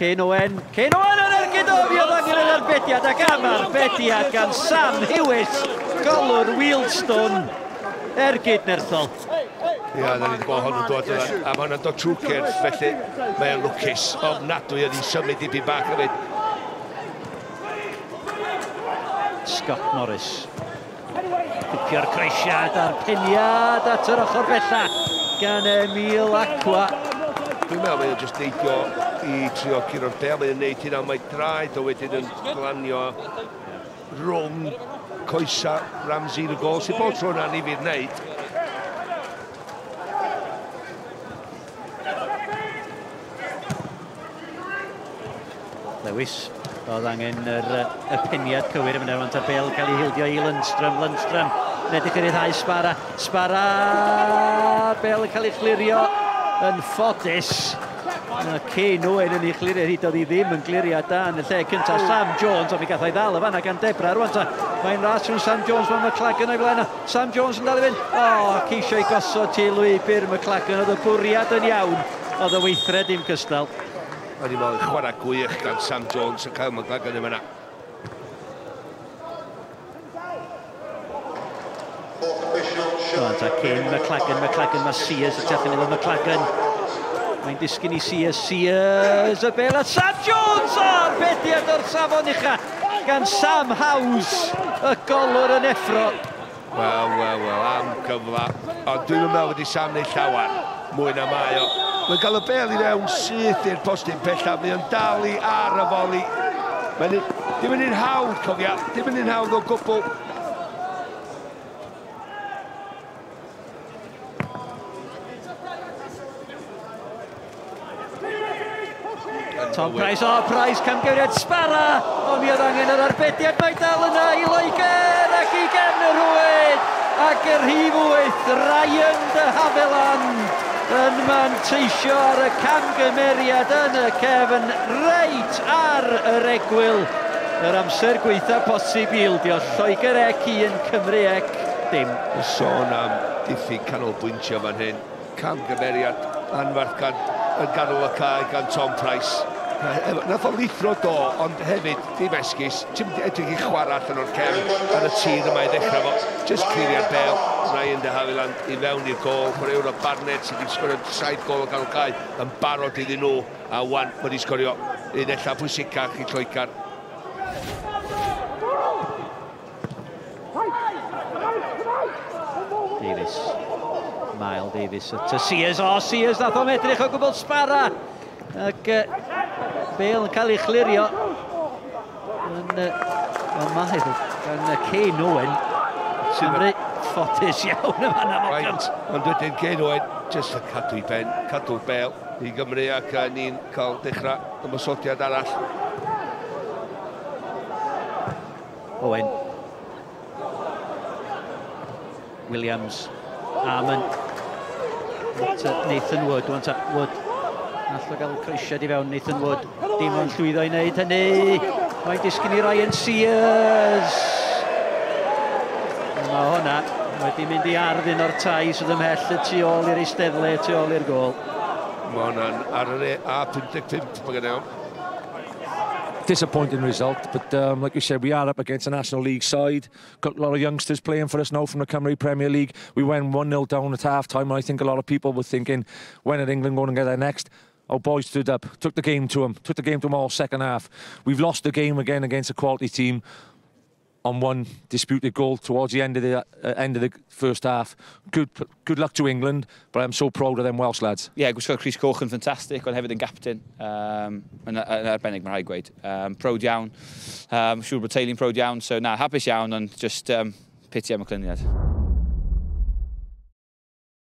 Cain Owen. Cain Owen yn ergydofiodd angen yr arbediad ac am arbediad gan Sam Hewis, golwr Wheelstone, ergyd nerthol. Ia, da ni wedi bod hwn yn dod yna, a mae hwnna'n dod trwy cyrff, felly mae o'n lwcus. Ofnadwy oedd hi'n symud i byd bach hefyd. Scott Morris. Dipio'r creisiad a'r peniad at yr ochr bella gan Emil Aqua. Dwi'n meddwl mae'n just neidio i trio curo'r deli yn neud hynna mae draed o wedyn yn glanio rhwng coesa Ramsey y gol sy'n bod tro hwnna'n i fi'n neud Lewis oedd angen yr uh, piniad cywir yn mynd ar bel cael ei hildio i Lundström, Lundström yn edrych ar ei ddau Sbara Sbara bel yn cael ei chlirio yn ffodus. Na Cain Owen yn ei chlirio hyd oedd hi ddim yn glirio da yn y lle cyntaf Sam Jones, ond mi gath ei ddal y fanna gan debra rwan ta. Mae'n ras rhwng Sam Jones, mae McLagan o'i blaen. Sam Jones yn dal i fynd. O, oh, ceisio i gosod ti Lwy Bir McLagan, oedd y bwriad yn iawn. Oedd y weithred i'n cystal. Mae'n i'n meddwl chwarae gwych gan Sam Jones yn cael McLagan yn fyna. Rwan ta, Cain, McLagan, McLagan, mae Sears, y tethyn iddo McLagan. Mae'n disgyn i Sears, Sears, y bel a Sam Jones o'r bediad o'r safon ucha gan Sam Hawes, y golwr yn effro. Wel, wel, wel, am cyfla. Ond dwi'n meddwl wedi Sam neu llawer, mwy na mae o. Mae'n cael y bel i mewn syth i'r postyn pellaf, mae'n o'n dalu ar y foli. Mae'n... Dim yn un hawdd, cofia. Dim yn un hawdd o gwbl. Tom Price, o oh, Price, camgymeriad Sbara, O, mi oedd angen yr arbediad mae dal yna i Loegr ac i Ganrwyd, ac yr hif wyth, Ryan de Haviland yn manteisio ar y camgymeriad yn y cefn reit ar yr egwyl. Yr amser gweitha posib i ildio Lloegr Ec i yn Cymru Ec dim. Y sôn am diffyg canolbwyntio fan hyn. Camgymeriad anferth gan, yn ganol y cae gan Tom Price. Nath o lithro do, ond hefyd, dim esgus, ti'n edrych i chwarae allan o'r cefn ar y tîr yma i ddechrau fo. Just cliriad bel, Ryan de Haviland i fewn i'r gol, chwaraewr o Barnett sydd wedi sgorio saith gol o ganol ganolgau yn barod iddyn nhw, a wan wedi sgorio un ella pwysicach i Lloegar. Davies. Mael Davies. To Sears. O, oh, Sears, nath o'n edrych o gwbl sbara. Ac uh, Bale yn cael ei chlirio yn uh, ymaedd gan uh, Cain Owen. Cymru ffodus iawn yma na Morgant. Ond wedyn Cain Owen, jyst yn cadw i ben, cadw'r bel i Gymru ac uh, ni'n cael dechrau ymwysodiad arall. Owen. Williams. Armand. Nathan Wood. Wood Nath o gael crisiad i fewn Nathan Wood. Dim ond llwyddo i wneud hynny. Mae'n disgyn i Ryan Sears. Mae hwnna wedi mynd i ardd un o'r tai sydd ymhell y tu ôl i'r eisteddle, tu ôl i'r gol. Mae hwnna'n ar yr e- A55 mae gen. Disappointing result, but um, like you said, we are up against a National League side. Got a lot of youngsters playing for us now from the Cymru Premier League. We went 1-0 down at half-time, and I think a lot of people were thinking, when are England going to get their next? our boys stood up, took the game to them, took the game to them all second half. We've lost the game again against a quality team on one disputed goal towards the end of the uh, end of the first half. Good good luck to England, but I'm so proud of them Welsh lads. Yeah, gwisgo Chris Coch yn ffantastig, ond hefyd yn gapten, um, yn, yn uh, arbennig mae'n rhaid gweud. Um, proud iawn, um, siŵr bod teulu'n proud iawn, so na, hapus iawn, ond just um, pity am y cliniad.